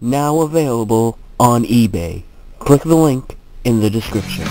now available on eBay. Click the link in the description.